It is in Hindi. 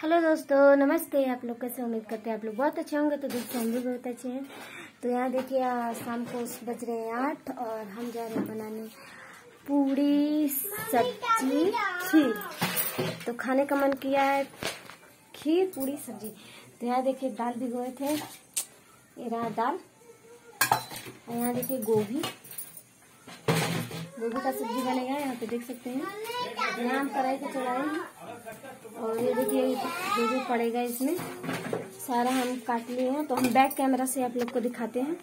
हेलो दोस्तों, नमस्ते। आप लोग कैसे उम्मीद करते हैं आप लोग बहुत अच्छे होंगे तो दोस्तों हम भी बहुत अच्छे हैं। तो यहाँ देखिए शाम को बज रहे हैं आठ और हम जा रहे हैं बनाने पूड़ी सब्ज़ी, खीर। तो खाने का मन किया है खीर पूड़ी सब्ज़ी। तो यहाँ देखिए, दाल भिगोए थे, ये रहा दाल। और यहाँ देखिए, गोभी। गोभी का सब्ज़ी बनेगा, यहाँ पे देख सकते हैं। यहाँ कढ़ाई को चलाए हैं और ये देखिए, जो जो पड़ेगा इसमें, सारा हम काट लिए हैं। तो हम बैक कैमरा से आप लोग को दिखाते हैं।